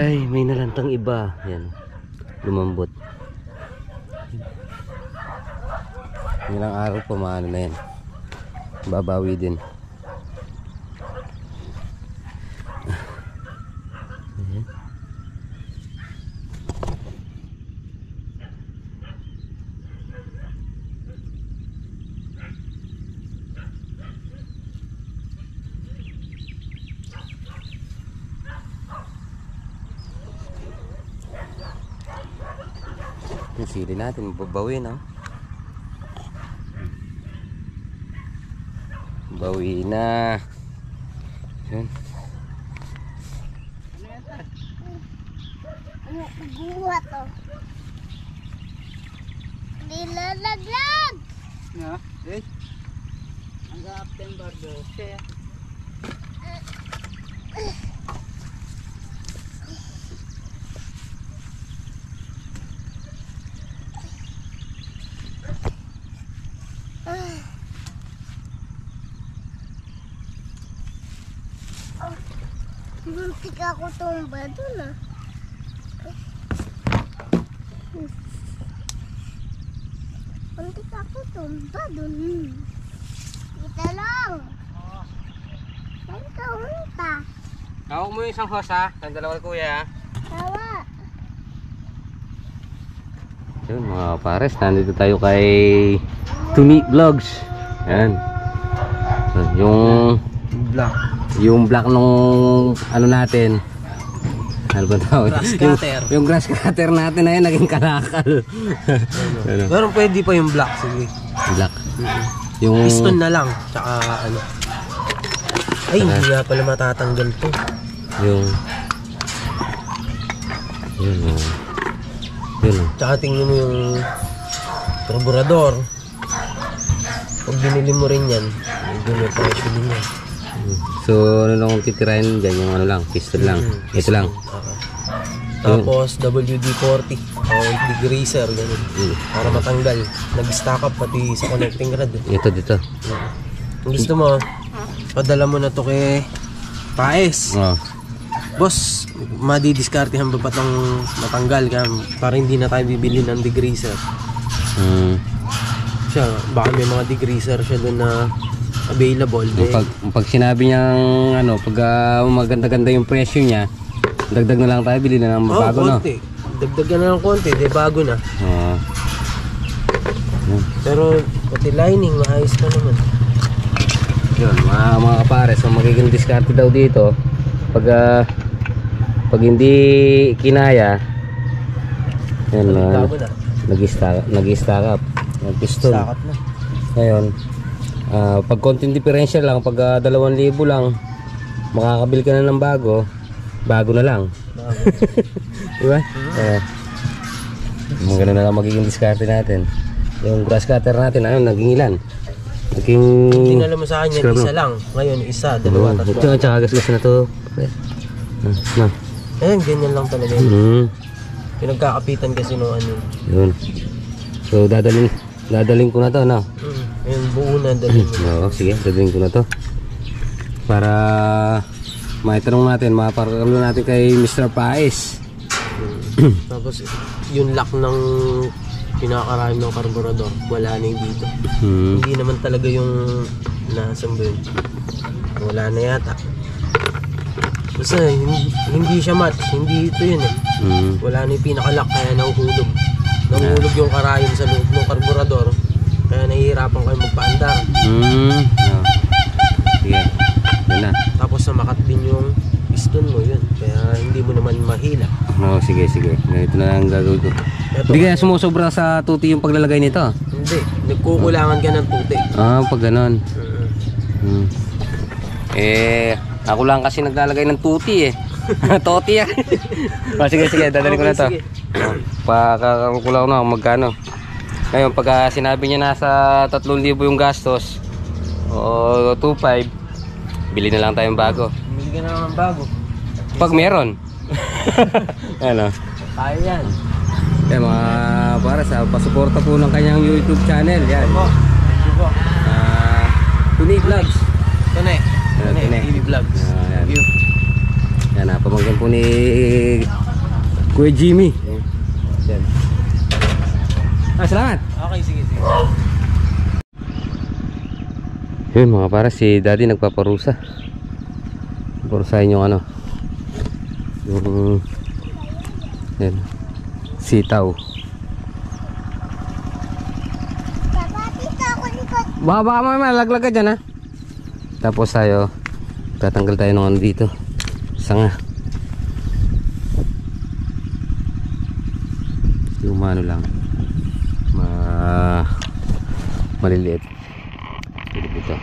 Ay, may nalantang iba. Yan. Lumambot. Ilang araw pa maano na yan. Babawi din. Sili natin, babawi na. Bawi na. Yan. Ano guwa to? Nilalaglag! Ja, weet Ang September 12. Muntik ako tumba dun ah. Muntik ako tumba dun. Kita lang. Saan ka unta? Hawak mo yung isang hose ha. Ang dalawa ni kuya. Tawa. Yun mga pares, nandito tayo kay Tuni Vlogs. Yan. Yung Black. Yung black nung ano natin. Ano ba tawag? Grass Yung, cutter. yung grass cutter natin na yun, naging kalakal. ano? Pero pwede pa yung black, sige. Black. Yung Piston na lang, tsaka ano. Ay, hindi nga pala matatanggal to. yung yun oh. Yun oh. Tsaka tingnan mo yung carburador. Pag binili mo rin yan, medyo may presyo din yan. So ano lang kung titirahin dyan yung ano lang, piston lang. Mm, Ito lang. Okay. Tapos WD-40 o degreaser, ganun. Mm. Para matanggal. Nag-stack up pati sa connecting rod. eh. Ito dito. Kung gusto mo, padala mo na to kay Paes. Oh. Boss, madidiskartehan ba pa tong matanggal ka para hindi na tayo bibili ng degreaser. Mm. Siya, baka may mga degreaser siya doon na available. Eh, pag, pag sinabi niyang ano, pag ah, maganda-ganda yung presyo niya, dagdag na lang tayo, bili na lang oh, bago no. konti. Dagdagan na ng konti, di bago na. Yun. Pero pati lining, maayos pa naman. Yun, mga, mga kapare, so magiging diskarte daw dito pag ah, pag hindi kinaya yan uh, nag-stack up yung piston Sakat na. ngayon ah, pag konting differential lang pag uh, 2,000 lang makakabil ka na ng bago bago na lang Bago. di ba? Eh, mga ganun na lang magiging diskarte natin yung grass cutter natin ano naging ilan naging Tinala mo sa akin yan, isa lang. Ngayon, isa, dalawa, Ito, tatlo. tsaka gas-gas na to. Ah, na. Ayan, ganyan lang talaga yun. Mm, Pinagkakapitan kasi no ano. yun. So, dadaling, dadaling ko na to, no? Mm, ayun, buo na dali mo. Oo, sige, dadaling ko na to. Para maitanong natin, maparakalo natin kay Mr. Paes. Tapos, yung lock ng pinakarami ng carburador, wala na yung dito. Hmm. Hindi naman talaga yung nasan ba yun? Wala na yata. Basta hindi, hindi siya match, hindi ito yun eh. Hmm. Wala na yung pinakalock kaya nahuhulog. Nahuhulog yung karayom sa loob ng carburador. Kaya nahihirapan kayo magpaandar. Hmm. Oh. Sige, yun na. Tapos namakat din yung piston mo yun. Kaya hindi mo naman mahila. Oo, sige, sige. Ganito na lang gagawin ko. Ito, Hindi kaya sumusobra sa tuti yung paglalagay nito? hindi. Nagkukulangan ka ng puti. Ah, pag ganon. Mm. Hmm. Eh, ako lang kasi naglalagay ng tuti eh. Toti yan. oh, sige, sige, dadalhin ko na to. Sige. Oh, Pakakalkula ko na kung magkano. Ngayon, pagka sinabi niya nasa 3,000 yung gastos, o 2,500, bili na lang tayong bago. Bumili ka na lang ng bago. Pag meron. ano? Kaya yan. Yan mga para sa pasuporta po ng kanyang YouTube channel. Yan. Ako. Thank you po. Ah, Tuni Vlogs. Yan, Tine, Tine. TV Vlogs. Ah, yan. Thank you. Yan na, pamangkin po ni Kuya Jimmy. Yan. Ah, salamat. Okay, sige, sige. Yun mga para si daddy nagpaparusa. Parusahin yung ano. Yung yan. Sitaw. Baka baka mamaya malaglag ka dyan ha. Tapos tayo tatanggal tayo ng ano dito. Sanga. Yung ano lang. Ma maliliit. Dito.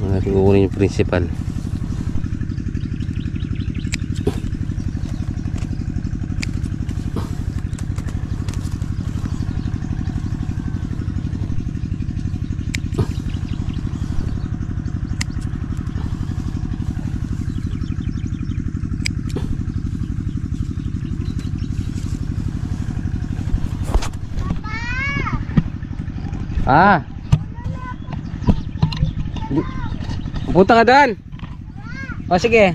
Mga kukunin yung principal. Ah. Punta ka doon. O sige.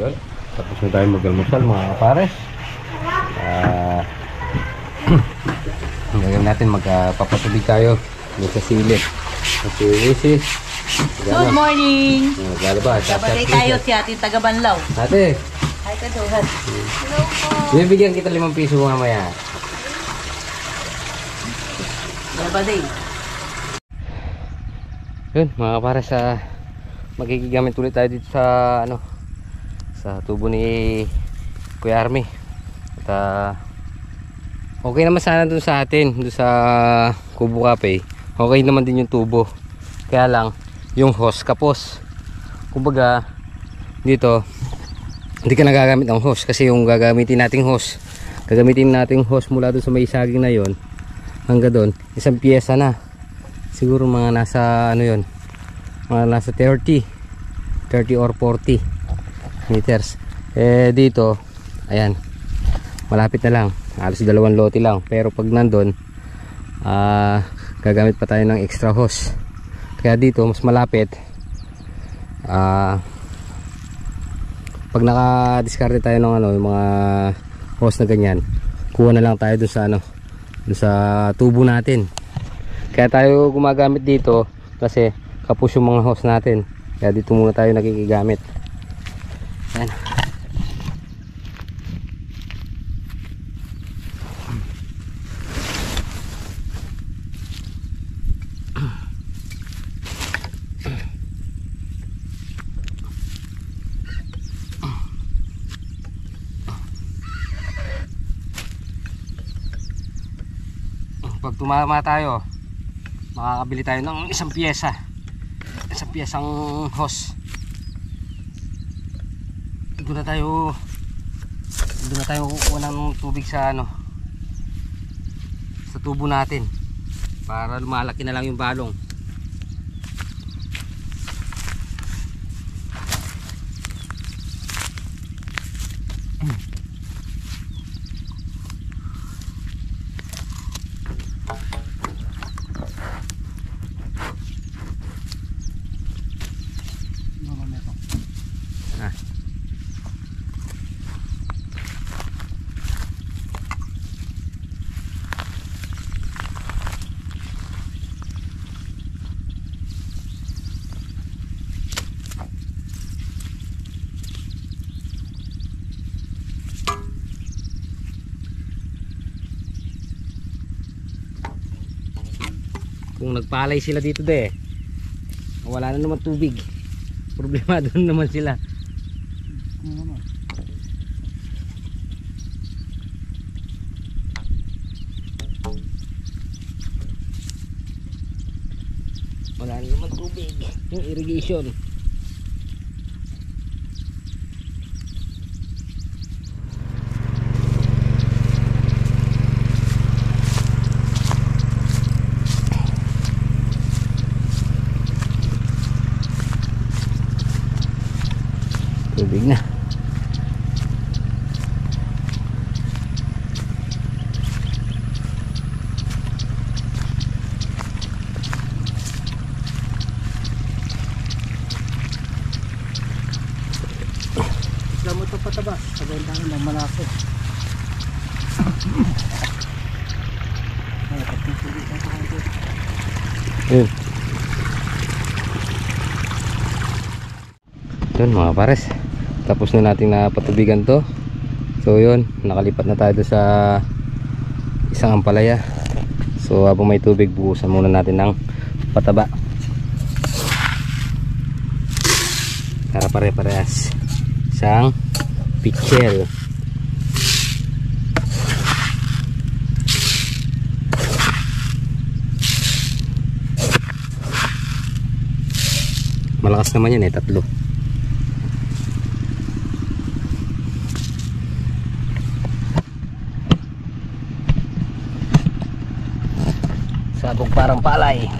Yun. Tapos na tayo mag-almusal mga kapares. Ah. ang gagawin natin magpapatubig tayo dito sa silip. Kasi wisis. Good morning! Lalabas. Kabalay tayo si Ate Tagabanlaw. Ate, Ay, kaduhan. bibigyan kita limang piso mamaya. Kabalay. Yun, mga para sa magigigamit ulit tayo dito sa ano sa tubo ni Kuya Army. At ah, okay naman sana dun sa atin, dun sa Kubo Cafe. Okay naman din yung tubo. Kaya lang yung hose kapos. Kumbaga dito hindi ka nagagamit ng hose kasi yung gagamitin nating hose gagamitin nating hose mula dun sa may saging na yon hanggang doon isang pyesa na siguro mga nasa ano yon mga nasa 30 30 or 40 meters. Eh dito ayan. Malapit na lang. Halos dalawang lote lang. Pero pag nandun ah gagamit pa tayo ng extra hose. Kaya dito mas malapit. Ah pag naka-discard tayo ng ano yung mga hose na ganyan kuha na lang tayo dun sa ano dun sa tubo natin. Kaya tayo gumagamit dito kasi kapos yung mga hose natin. Kaya dito muna tayo nakikigamit yan pag tumama tayo makakabili tayo ng isang pyesa isang pyesang hose doon na tayo. Doon na tayo kukuha ng tubig sa ano sa tubo natin. Para lumalaki na lang yung balong kung nagpalay sila dito de Wala na naman tubig. Problema doon naman sila. Wala na naman tubig. Yung irrigation. Tubig na. Gamot pa pataba. Sabihin tayo ng malaki. Yun. Yun mga pares. Tapos na natin na patubigan to. So yun, nakalipat na tayo sa isang ampalaya. So habang may tubig, buhusan muna natin ng pataba. Para pare-parehas. Isang pichel. Malakas naman yan eh, tatlo. Sabog parang palay.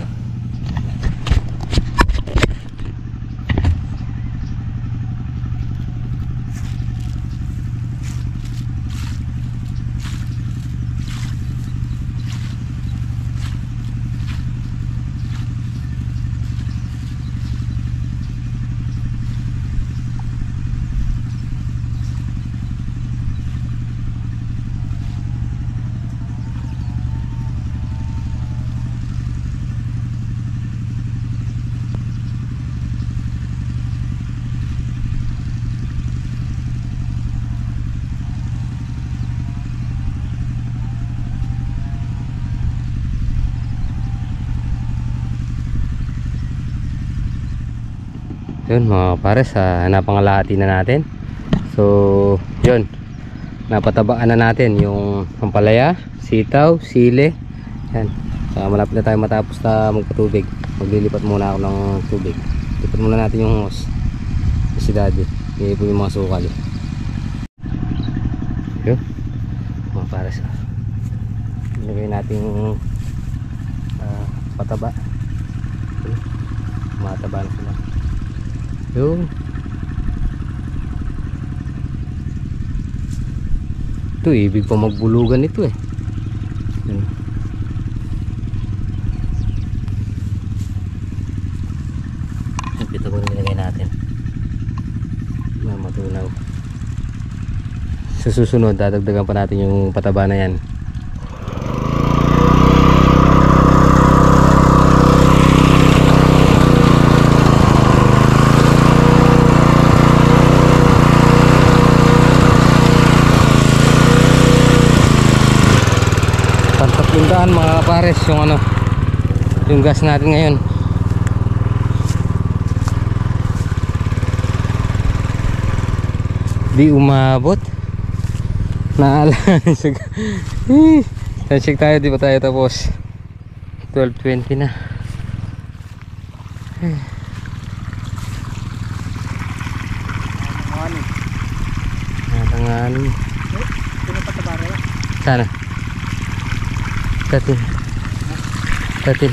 Yun mga pares, uh, napangalahati na natin. So, yun. Napatabaan na natin yung pampalaya, sitaw, sile. Yan. Uh, malapit na tayo matapos na magpatubig. Maglilipat muna ako ng tubig. Lipat muna natin yung hose. Si daddy. Hindi po yung mga sukal. Yun. Mga pares. ah. Ilagay natin yung ah, pataba. Mataba na sila. Yun. Ito, ibig pa magbulugan ito eh. Yun. Ito po nilagay natin. Na matunaw. Sa susunod, dadagdagan pa natin yung pataba na yan. Pantatlundaan mga kapares yung ano yung gas natin ngayon. Di umabot. Naala. Check tayo di pa tayo tapos? 12.20 na. Natanganin. Sana. Tatin. Tatin.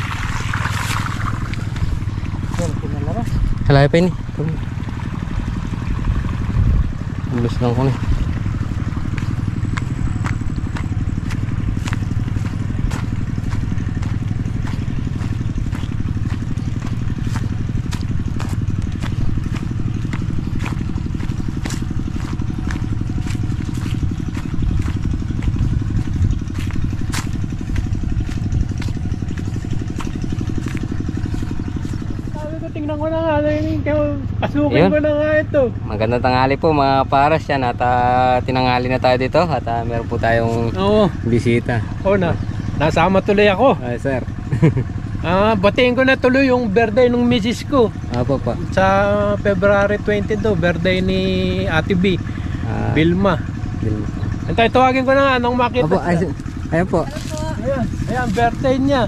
Halay pa ini. Bulus lang. Pasukin Ayun. ko na nga ito. Magandang tanghali po mga paras yan at ah, tinanghali na tayo dito at ah, meron po tayong Oo. bisita. Oo na. Nasama tuloy ako. Ay sir. Ah, batiin ko na tuloy yung birthday ng misis ko. Apo po. Sa February 22, birthday ni Ate B, Ah, Vilma. Bil- Antay, tawagin ko na nga nung makita Apo, ay, siya. ayun po. Ayan, ayan, birthday niya.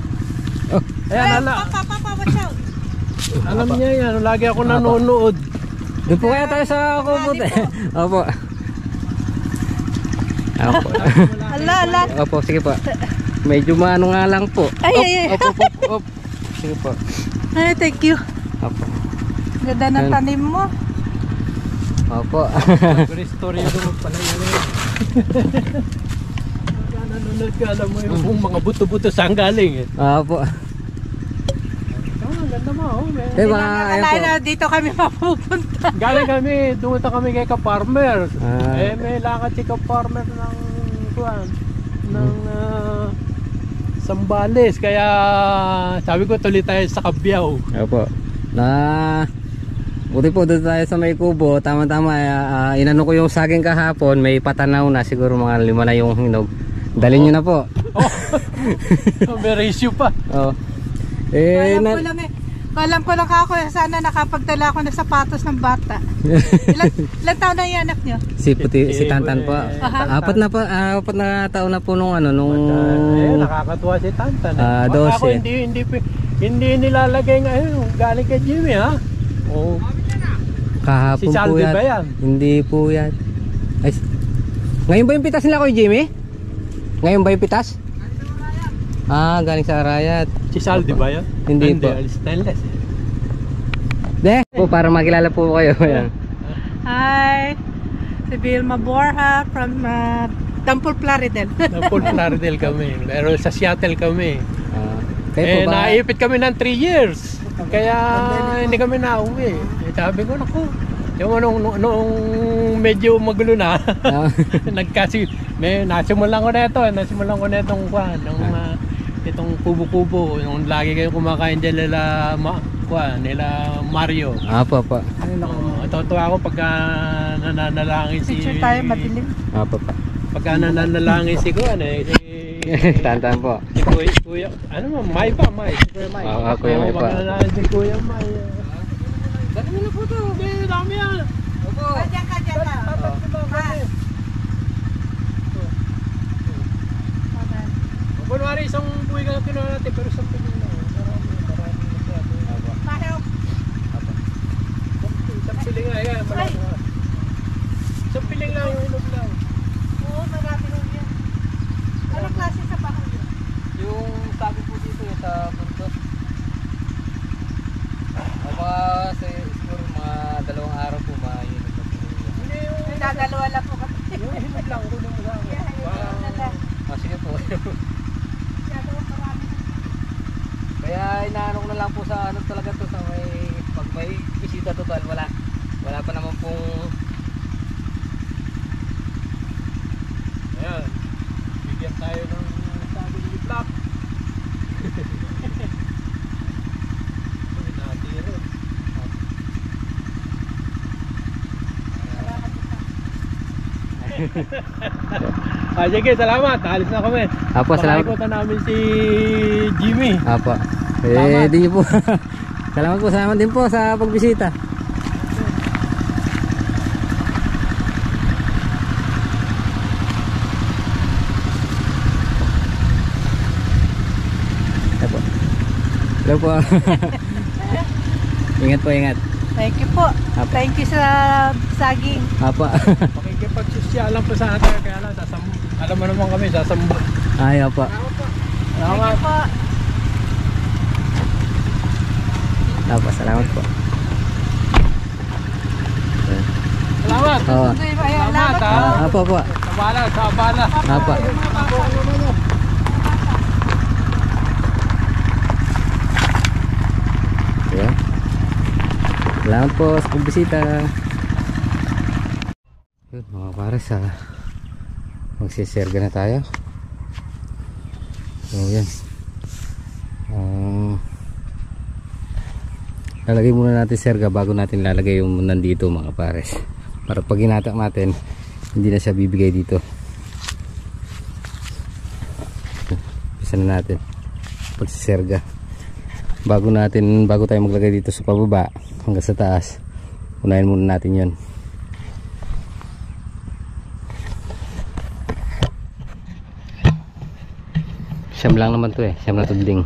Oh. Ayan, ala, alam niya yan. Lagi ako nanonood. Doon po kaya tayo sa kubot eh. Opo. Opo. Ala, ala. Opo, sige po. Medyo maano nga lang po. Ay, Op, ay, ay. Opo, opo, opo. Sige po. Ay, thank you. Opo. Ganda ng tanim mo. Opo. Mag-restore yung mo pala yun. Pagka nanonood ka, alam mo yung mga buto-buto saan galing eh. Opo. Oh, ganda mo. Oh, may- Eh, ayun po. na dito kami mapupunta. Galing kami, dumunta kami kay Ka-Farmer. Ah. Eh, may lakad si Ka-Farmer ng, kuwan, ng ah, Sambales. Kaya sabi ko tuloy tayo sa Kabyaw. Opo. Na Buti po doon tayo sa may kubo, tama-tama ah, inano ko yung saging kahapon, may patanaw na siguro mga lima na yung hinog. Dalhin nyo na po. may ratio pa. Oh. Eh, ko na, lang eh. Alam ko lang ako, sana nakapagdala ako ng sapatos ng bata. Ilan, ilan taon na yung anak niyo? si puti, si Eh, Tantan po. eh, Apat na po, ah, apat na taon na po nung ano, nung Eh, nakakatuwa si Tantan. eh. Ah, Baka 12. Ako hindi, hindi, hindi nilalagay ngayon. Galing kay Jimmy ha. Oh, kahapon Si po yan. ba yan? Hindi po yan. Ay, ngayon ba yung pitas nila Kuya Jimmy? Ngayon ba yung pitas? Ah, galing sa Arayat. si Saldi ba yan? Hindi po. Stainless. eh. De, po para makilala po kayo. Ayan. Hi, si Vilma Borja from uh, Dampol Plaridel. Fort Lauderdale kami. Pero sa Seattle kami. Ah, kayo Eh, po ba? naipit kami ng 3 years. Kaya hindi kami nauwi. Eh, sabi ko, naku, yung nung, nung, nung medyo magulo na, Ah, nagkasi, may, nasimulan ko na ito, nasimulan ko na itong kwan, ng, ah, itong kubo-kubo, yung lagi kayo kumakain dyan nila, ma, kwan, nila Mario. Apo po. Uh, Totoo ako pagka nananalangin si... Picture tayo, madilim. Apo po. Pagka nananalangin si Kwan eh, si... Tantan po. Si Kuya, Kuya, ano mo, May pa, May. Si Kuya May. Oo, ah, Kuya May pa. Pagka si Kuya May. Dali mo na po ito. Dami yan. Opo. Kadyan, kadyan na. Kunwari isang buhay ka na kinuha natin, pero isang piling lang. Marami, marami masyado. Pahelp. Isang piling nga, yan. malaki nga. Isang piling lang yung inog lang. Oo, marami rin yan. Anong klase sa bahay yun? Yung sabi po dito yung sa bundok. Ay mga sa siguro mga dalawang araw po mainit na po. Hindi yung... Nagdadalawa lang po kami. Yung hinog lang, kunin mo sa akin. Yeah, yun na lang. Ah, sige po. Kaya inaano ko na lang po sa ano talaga to sa may pag may bisita total wala. Wala pa naman pong Ayan. Bigyan tayo ng sabi ni Black. Uy, natiro. Ah, sige, salamat. Alis na kami. Apo, salamat. Pakikutan namin si Jimmy. Apo. Eh, Salamat. di po. salamat po, salamat din po sa pagbisita. Hello po. ingat po, ingat. Thank you po. Apo. Thank you sa saging. Apo. Pakikipagsosyalan pa sa atin. Kaya lang, sasam alam mo naman kami, sasambo. Ay. Thank Salamat. you po. Apo, salamat po. Salamat. Oo. Salamat, ha. Ah, apo, apo. Sa bala, sa bala. Apo. Ayan. Salamat po sa pagbisita. Yun, mga pares ha. Magsiserga na tayo. So, yan. Um, lalagay muna natin serga bago natin lalagay yung nandito mga pares. Para pag hinatak natin, hindi na siya bibigay dito. Isa na natin. Pagsiserga. bago natin bago tayo maglagay dito sa pababa hanggang sa taas. Unahin muna natin yon siyam lang naman to eh. Siyam na tudling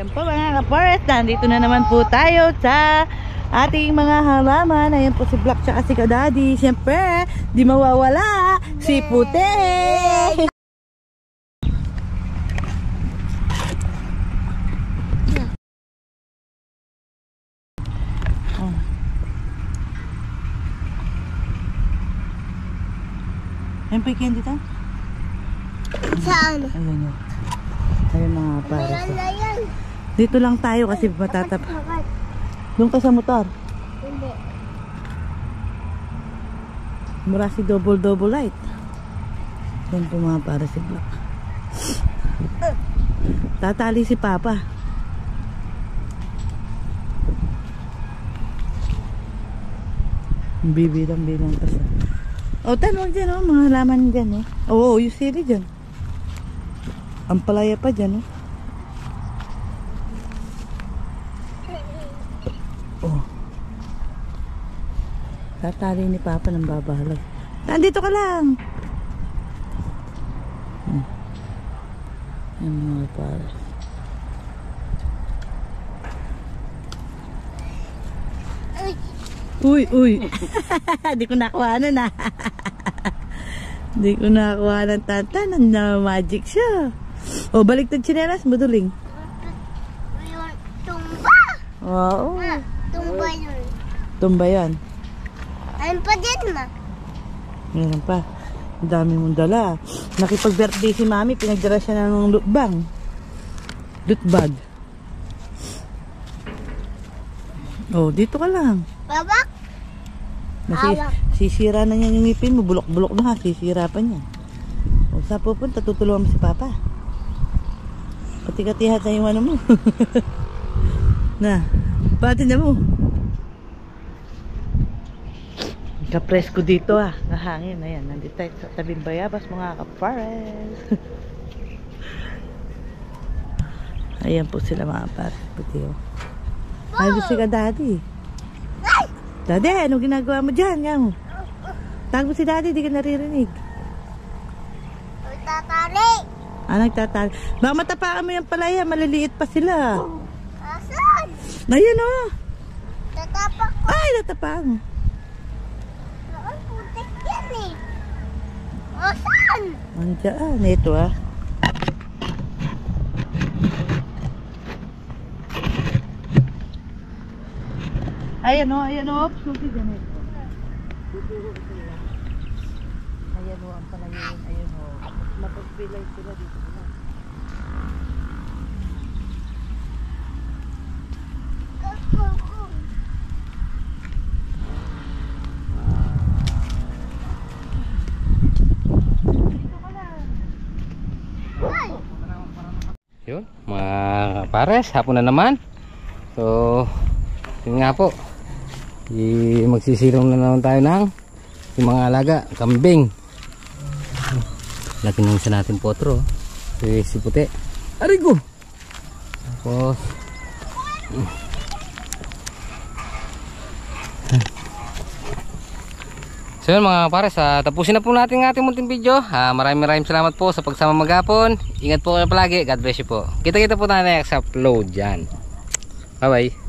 Yan po mga ka-forest, nandito na naman po tayo sa ating mga halaman. Ayan po si Black tsaka si Kadadi. Siyempre, di mawawala si Puti. Ayan po yung dito. Saan? Ayun yun. Ayun mga pares. Dito lang tayo kasi matatap. Doon ka sa motor. Hindi. Mura si double double light. Yan po mga para si Black. Tatali si Papa. Bibilang-bilang pa siya. O, tanong dyan, oh, mga halaman dyan, eh. Oo, yung sili dyan. Ang palaya pa dyan, oh. Tatali ni Papa ng babalag. Nandito ka lang. Hmm. Yan mga para. Uy, uy. Di ko nakuha na na. Di ko nakuha ng tantanan na magic siya. O, baliktad chinelas, maduling. Yun, tumba! Oo. Ah, tumba yun. Tumba yan. Ayun pa din ma. Meron pa. Ang dami mong dala. Nakipag-birthday si mami, pinagdala siya ng lutbang. Lutbag. Oh, dito ka lang. Babak? Masi Hawak. sisira na niyan yung ngipin mo. Bulok-bulok na ha. Sisira pa niya. O, saan pupunta? Tutulungan mo si Papa. Pati-katihat na yung ano mo. na. Pati na mo. Kapresko dito ah. Nahangin. Ayan. Nandito tayo sa tabing bayabas mga kapares. Ayan po sila mga pares. Puti oh. Ay, gusto ka daddy. Daddy, ano ginagawa mo dyan? Nga mo. Tago si daddy, di ka naririnig. Tatali. Ah, nagtatali. Baka matapakan mo yung palaya, maliliit pa sila. Asan? Ayun oh. Tatapak ko. Ay, natapakan mo. Noon, putik yan eh. Asan? Andiyan, ito ah. Ayan o, ayan o. Susi ganito. Ayan o, ang palayin. Ayan o. Mapagpilay sila dito. Yun, mga pares, hapon na naman. So, yun nga po. I magsisilong na naman tayo ng yung mga alaga, kambing. Laki ng isa natin potro. Si, si puti. Arigo! Tapos, So yun mga pares, ah, tapusin na po natin ang ating munting video. Ah, maraming maraming salamat po sa pagsama maghapon. Ingat po kayo palagi. God bless you po. Kita-kita po tayo next upload dyan. Bye bye.